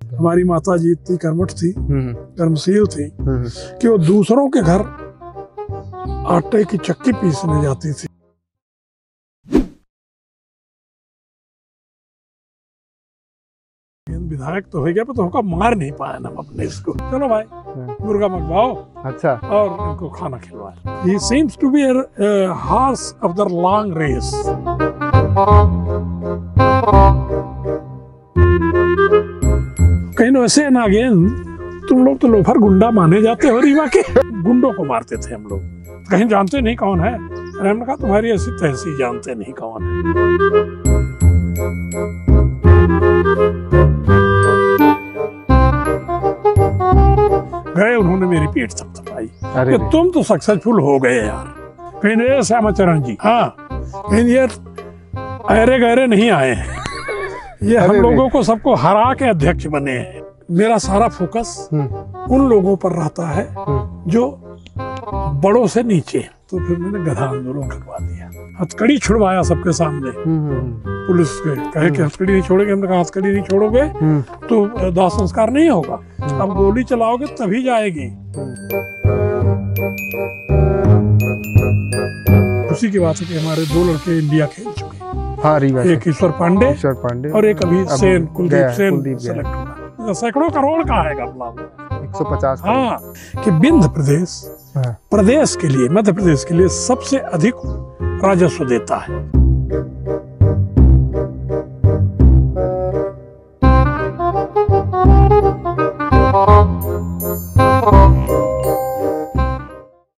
हमारी माता जी इतनी कर्मठ थी हम्म, कर्मशील थी हम्म, कि वो दूसरों के घर आटे की चक्की पीसने जाती थी। विधायक तो हो गया पर तो हमको मार नहीं पाया ना अपने इसको। चलो भाई मुर्गा मंगवाओ अच्छा। और इनको खाना खिलवाए। ही seems to be horse of the long race कहीं वैसे नागेन तुम लोग तो लोफर गुंडा माने जाते हो रीवा के। गुंडों को मारते थे हम लोग। कहीं जानते नहीं कौन है। हमने कहा तुम्हारी ऐसी तहसी जानते नहीं कौन है? गए उन्होंने मेरी पीठ थपथपाई अरे कि तुम तो सक्सेसफुल हो गए यार। कहीं ये श्यामाचरण जी। हाँ कहीं ये अरे गहरे नहीं आए हैं। ये हम लोगों को सबको हरा के अध्यक्ष बने हैं। मेरा सारा फोकस हम्म, उन लोगों पर रहता है हम्म, जो बड़ों से नीचे। तो फिर मैंने गधा आंदोलन करवा दिया। हथकड़ी छुड़वाया सबके सामने। हम्म, पुलिस के कहे कि हथकड़ी नहीं छोड़ेंगे हमने कहा हथकड़ी नहीं छोड़ोगे तो दाह संस्कार नहीं होगा। अब गोली चलाओगे तभी जाएगी। उसी की बात है कि हमारे दो लड़के इंडिया खेल चुके हैं। हाँ रीवा एक ईश्वर पांडे ईश्वर पांडे और एक अभी सेन कुलदीप सेन सेलेक्ट हुआ सैकड़ों करोड़ का है एक सौ पचास हाँ कि विंध्य प्रदेश हाँ। प्रदेश के लिए मध्य प्रदेश के लिए सबसे अधिक राजस्व देता है।